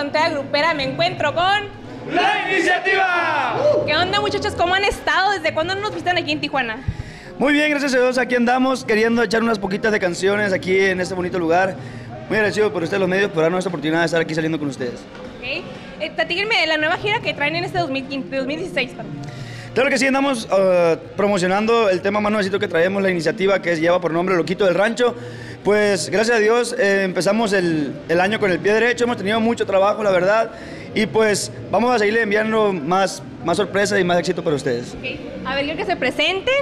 Frontera Grupera? Me encuentro con... ¡La iniciativa! ¿Qué onda muchachos? ¿Cómo han estado? ¿Desde cuándo no nos visitan aquí en Tijuana? Muy bien, gracias a Dios, aquí andamos queriendo echar unas poquitas de canciones aquí en este bonito lugar. Muy agradecido por ustedes los medios por darnos esta oportunidad de estar aquí saliendo con ustedes. Ok. Eh, platíquenme de la nueva gira que traen en este 2015, 2016. perdón. Claro que sí, andamos eh, promocionando el tema más nuevecito que traemos, la iniciativa que lleva por nombre Loquito del Rancho. Pues gracias a Dios eh, empezamos el, el año con el pie derecho, hemos tenido mucho trabajo, la verdad, y pues vamos a seguirle enviando más, más sorpresas y más éxito para ustedes. Ok. A ver, que se presenten.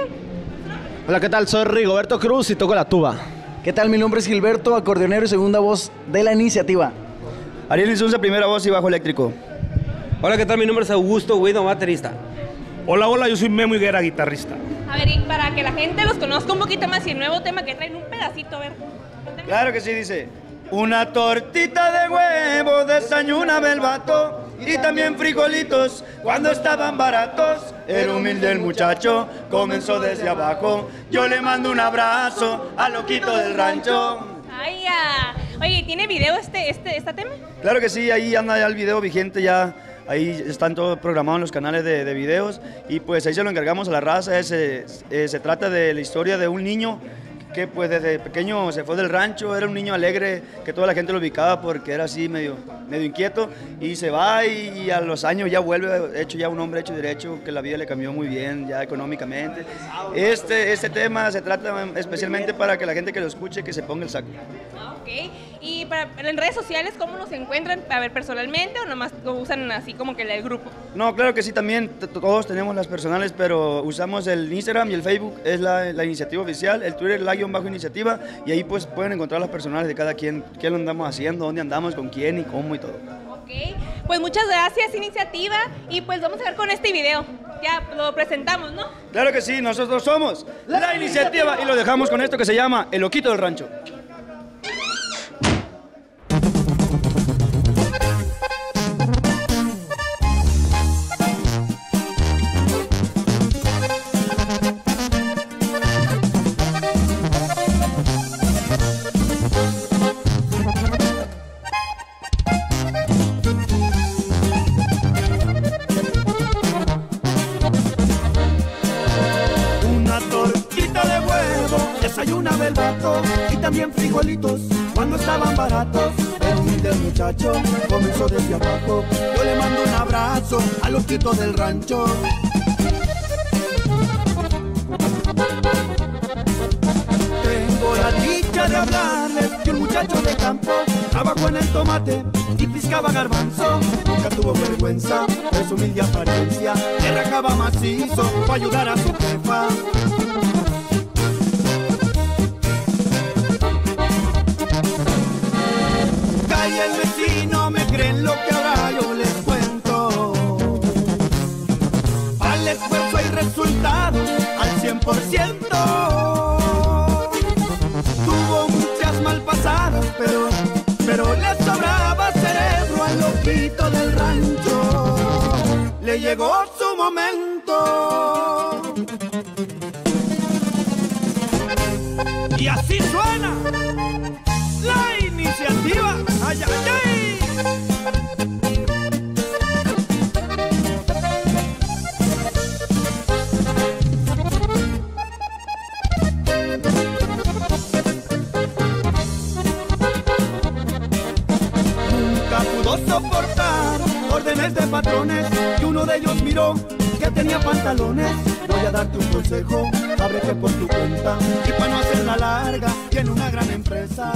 Hola, ¿qué tal? Soy Rigoberto Cruz y toco la tuba. ¿Qué tal? Mi nombre es Gilberto, acordeonero y segunda voz de la iniciativa. Ariel Insunza, primera voz y bajo eléctrico. Hola, ¿qué tal? Mi nombre es Augusto Guido, baterista. Hola, hola, yo soy Memo Higuera, guitarrista. A ver, y para que la gente los conozca un poquito más y el nuevo tema que traen, un pedacito, a ver. Claro que sí, dice. Una tortita de huevo desayunaba el vato y también frijolitos cuando estaban baratos. El humilde el muchacho comenzó desde abajo. Yo le mando un abrazo al loquito del rancho. Ay, ya. Oye, ¿tiene video este, este, este tema? Claro que sí, ahí anda ya el video vigente ya. Ahí están todos programados en los canales de, de videos y pues ahí se lo encargamos a la raza. Ese, eh, se trata de la historia de un niño que pues desde pequeño se fue del rancho, era un niño alegre que toda la gente lo ubicaba porque era así medio, medio inquieto y se va y, y a los años ya vuelve hecho ya un hombre hecho derecho, que la vida le cambió muy bien ya económicamente. Este, este tema se trata especialmente para que la gente que lo escuche que se ponga el saco. Ah, ok. Y para, en redes sociales, ¿cómo nos encuentran? A ver, personalmente o nomás lo usan así como que el grupo. No, claro que sí, también todos tenemos las personales, pero usamos el Instagram y el Facebook, es la, la iniciativa oficial, el Twitter, la guion bajo iniciativa, y ahí pues pueden encontrar las personales de cada quien, qué lo andamos haciendo, dónde andamos, con quién y cómo y todo. Ok. Pues muchas gracias, iniciativa. Y pues vamos a ver con este video. Ya lo presentamos, ¿no? Claro que sí, nosotros somos la iniciativa y lo dejamos con esto que se llama El Loquito del Rancho. Y también frijolitos cuando estaban baratos. El humilde muchacho comenzó desde abajo. Yo le mando un abrazo al loquito del rancho. Tengo la dicha de hablarles de un muchacho de campo. Trabajó en el tomate y piscaba garbanzo. Nunca tuvo vergüenza de su humilde apariencia. Le rajaba macizo para ayudar a su jefa. Llegó su momento. Y así suena la iniciativa. ¡Ay, ay, ay! De patrones y uno de ellos miró que tenía pantalones. Voy a darte un consejo, ábrete por tu cuenta y para no hacerla larga, tiene una gran empresa.